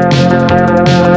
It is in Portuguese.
Música